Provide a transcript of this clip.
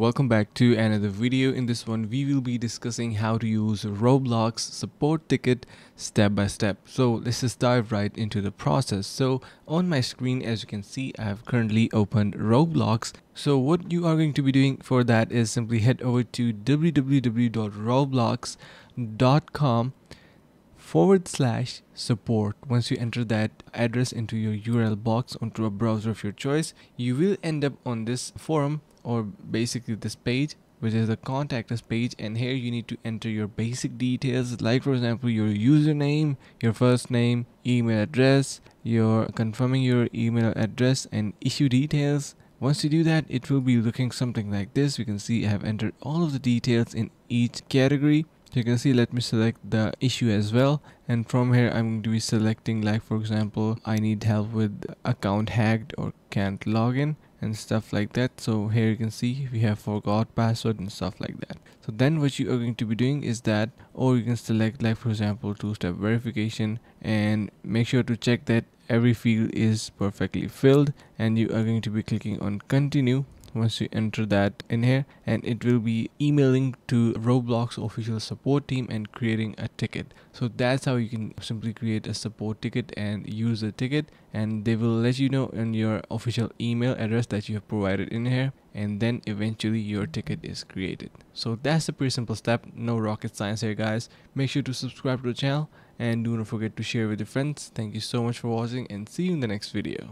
welcome back to another video. In this one we will be discussing how to use roblox support ticket step by step. So let's just dive right into the process. So on my screen as you can see i have currently opened roblox. So what you are going to be doing for that is simply head over to www.roblox.com forward slash support. Once you enter that address into your url box onto a browser of your choice you will end up on this forum or basically this page which is the contact us page. And here you need to enter your basic details like for example your username your first name email address your confirming your email address and issue details. Once you do that it will be looking something like this. You can see i have entered all of the details in each category you can see let me select the issue as well. And from here i'm going to be selecting like for example i need help with account hacked or can't log in and stuff like that. So here you can see we have forgot password and stuff like that. So then what you are going to be doing is that or you can select like for example two-step verification and make sure to check that every field is perfectly filled and you are going to be clicking on continue once you enter that in here and it will be emailing to roblox official support team and creating a ticket. So that's how you can simply create a support ticket and use the ticket and they will let you know in your official email address that you have provided in here and then eventually your ticket is created. So that's a pretty simple step. No rocket science here guys. Make sure to subscribe to the channel and do not forget to share with your friends. Thank you so much for watching and see you in the next video